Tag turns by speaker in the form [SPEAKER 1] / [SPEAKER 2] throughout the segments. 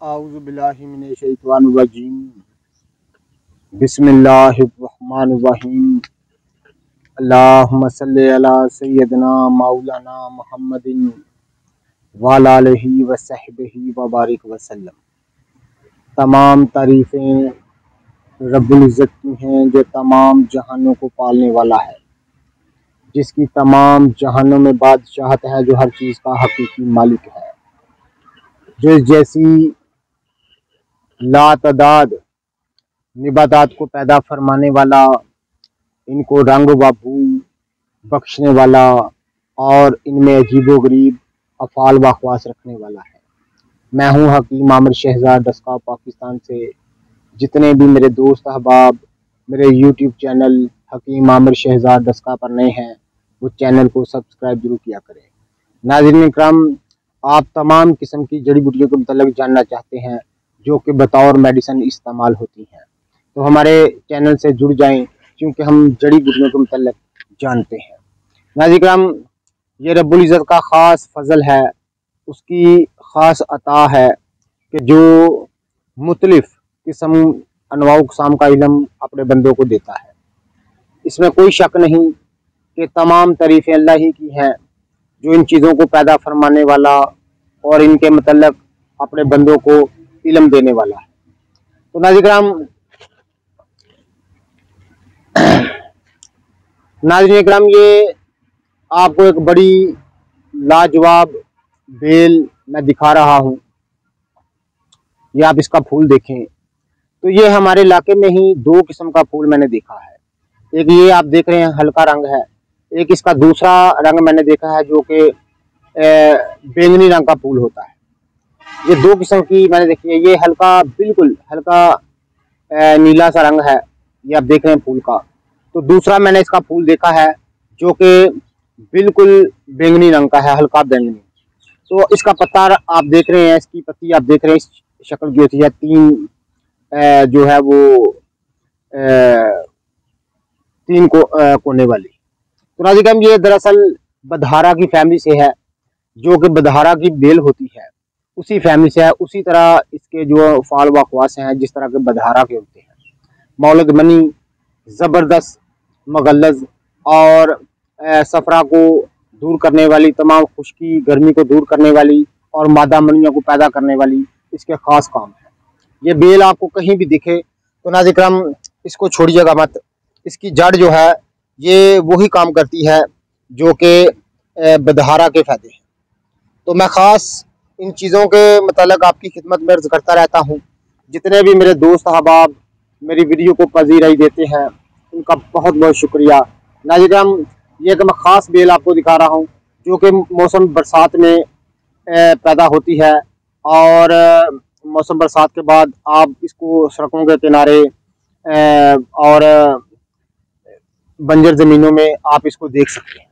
[SPEAKER 1] आउज़बिल्लिमिनशैतानिर्रजीम बिस्मिल्लाहिर्रहमानिर्रहीम अल्लाहुम्मा सल्लि अला सय्यदना मौलाना मुहम्मदिन वाला आलिहि व सहबिहि व बारिक वसल्लम तमाम तारीफ़ें रब्बुल इज़्ज़त की हैं जो तमाम जहानों को पालने वाला है जिसकी तमाम जहानों में बादशाहत है जो हर चीज़ का हकीकी मालिक है जो जैसी लातदाद, निबादात को पैदा फरमाने वाला, इनको रंग व बू बख्शने वाला और इनमें अजीबो गरीब अफ़ाल व रखने वाला है। मैं हूँ हकीम आमिर शहजाद दस्का पाकिस्तान से। जितने भी मेरे दोस्त अहबाब, मेरे यूट्यूब चैनल हकीम आमिर शहजाद दस्का पर नए हैं वो चैनल को सब्सक्राइब ज़रूर किया करें। नाजिन क्रम आप तमाम किस्म की जड़ी बूटियों के मतलब जानना चाहते हैं। जो कि बतौर मेडिसिन इस्तेमाल होती हैं। तो हमारे चैनल से जुड़ जाएँ, क्योंकि हम जड़ी बूटियों के मतलब जानते हैं। नाजिक्राम ये रब्बुल इज़्ज़त का ख़ास फजल है। उसकी ख़ास अता है कि जो मुतलिफ़ किस्म अनवाकसाम का इलम अपने बंदों को देता है। इसमें कोई शक नहीं कि तमाम तारीफ़ें अल्लाह ही की हैं, जो इन चीज़ों को पैदा फरमाने वाला और इनके मतलब अपने बंदों को इलम देने वाला है। तो नाजिक्राम नाजन कराम ये आपको एक बड़ी लाजवाब बेल मैं दिखा रहा हूँ। ये आप इसका फूल देखें। तो ये हमारे इलाके में ही दो किस्म का फूल मैंने देखा है। एक ये आप देख रहे हैं, हल्का रंग है। एक इसका दूसरा रंग मैंने देखा है जो कि बैंगनी रंग का फूल होता है। ये दो किस्म की मैंने देखी है। ये हल्का, बिल्कुल हल्का नीला सा रंग है। ये आप देख रहे हैं फूल का। तो दूसरा मैंने इसका फूल देखा है, जो कि बिल्कुल बैंगनी रंग का है, हल्का बैंगनी। तो इसका पत्ता आप देख रहे हैं, इसकी पत्ती आप देख रहे हैं, इस शक्ल की होती है तीन जो है वो तीन को कोने वाली। तो नाजिकम ये दरअसल बधारा की फैमिली से है, जो कि बधारा की बेल होती है। उसी फैमिली से है। उसी तरह इसके जो फाल वाकवास हैं, जिस तरह के बधारा के होते हैं। मौलद मनी, ज़बरदस्त, मगलज और सफरा को दूर करने वाली, तमाम खुश्की, गर्मी को दूर करने वाली और मादा मनियों को पैदा करने वाली इसके ख़ास काम है। ये बेल आपको कहीं भी दिखे तो नाजिक्रम इसको छोड़िएगा मत। इसकी जड़ जो है, ये वही काम करती है जो कि बदहारा के फ़ायदे हैं। तो मैं ख़ास इन चीज़ों के मतलब आपकी खिदमत में अर्ज़ करता रहता हूँ। जितने भी मेरे दोस्त अहबाब मेरी वीडियो को पजीराई देते हैं, उनका बहुत बहुत शुक्रिया नाजिराम ये कि मैं ख़ास बेल आपको दिखा रहा हूँ, जो कि मौसम बरसात में पैदा होती है। और, मौसम बरसात के बाद आप इसको सड़कों के किनारे और, बंजर ज़मीनों में आप इसको देख सकते हैं।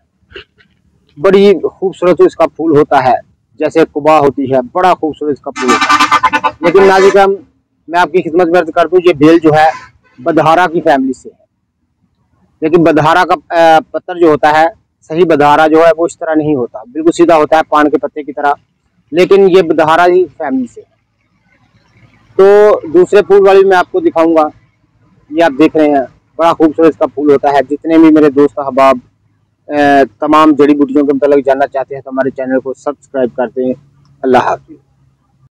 [SPEAKER 1] बड़ी खूबसूरत इसका फूल होता है। जैसे कुबा होती है, बड़ा खूबसूरत इसका फूल होता है लेकिन नाजिका मैं आपकी खिदमत में अर्ज़ कर दूँ ये बेल जो है बदहारा की फैमिली से है। लेकिन बदहारा का पत्थर जो होता है, सही बदहारा जो है, वो इस तरह नहीं होता। बिल्कुल सीधा होता है, पान के पत्ते की तरह। लेकिन ये बदहारा ही फैमिली से है। तो दूसरे फूल वाली मैं आपको दिखाऊँगा। ये आप देख रहे हैं, बड़ा खूबसूरत इसका फूल होता है। जितने भी मेरे दोस्त अहबाब तमाम जड़ी बूटियों के मतलब जानना चाहते हैं तो हमारे चैनल को सब्सक्राइब कर दें। अल्लाह हाफिज़।